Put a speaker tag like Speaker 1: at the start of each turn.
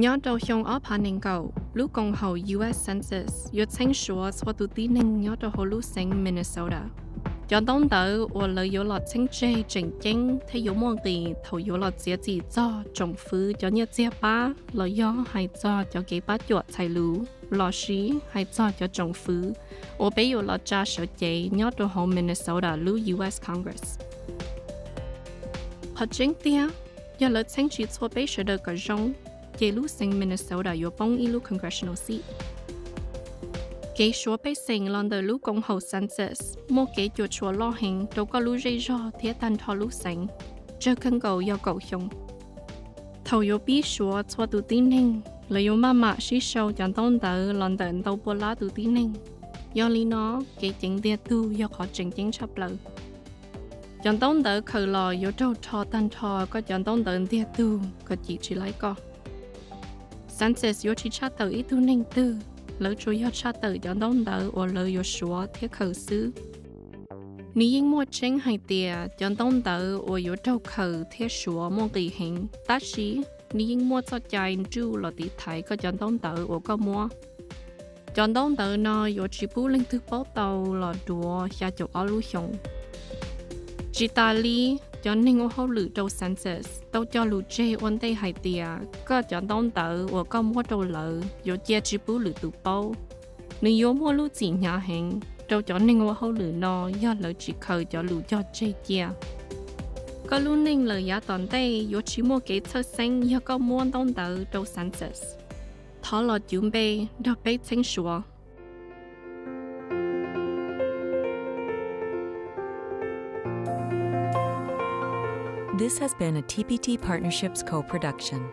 Speaker 1: nhớ đầu hướng ở pan nên cầu lúc công hậu U.S. Census yo chính số số tụ tí nên nhớ đầu hồ lúc sinh Minnesota cho đông đỡ và lời yo lọt chính chế chính chính thế yo mong gì thầu yo lọt cho phứ cho nhớ chia ba lời yo hay cho cho cái bát chuột chạy lú lọ xí hay cho cho trồng phứ và bây giờ lọt cha sở chế nhớ đầu Minnesota, lu U.S. Congress họ chính tia giờ lỡ chính chỉ cho bây giờ được cái chế lu sinh Minnesota, yo bông ilu congressional seat. Kế số bê sinh lần đầu lu công hậu census. Mua kế chuột chùa lo hình, đâu có lu dây do thiết tan thọ lu sinh chưa cần cầu yêu cầu dùng thầu yo biết số cho tu tin hình lấy yo mama sĩ sâu chẳng tông đỡ lần đầu đâu bố la tu tin hình do lý nó kế chính địa tu do khó chính chính chấp lời chẳng tông đỡ khờ lò yo đâu thọ tan thọ có chẳng tông đỡ địa tu, có chỉ chỉ lấy có census yo chi cha tờ ít tu ninh tư. Lỡ chú yo cha tờ yo đông đỡ or lỡ yo shua thiết khẩu sư Ní yên mua chính hay tiề yo đông đỡ or yo trâu khẩu thiết shua mua kỳ hình. Ta sĩ ní yên mua cho chạy chú lỡ tí thái có yo đông đỡ or có mua. Yo đông đỡ nó yo chi bù linh thứ bó tàu lỡ đùa xa chỗ ở lưu xong Chị ta lý, cho nên ngô hậu lử đầu census đâu cho lù chê ổn đây hay tiề có cho đông tử và có mua đầu lợ yo chia chỉ bú lử tụ bao nếu yếu mua lù chỉ nhà hàng đâu cho nên ngô hậu lử nó do lỡ chỉ khờ cho lù cho chê chia có lù nên lỡ giá toàn đây yo chỉ mua kế thơ xanh, do có mua đông tờ đầu census thọ lọ chuẩn bị đọc bị chính sủa.
Speaker 2: This has been a TPT Partnerships co production.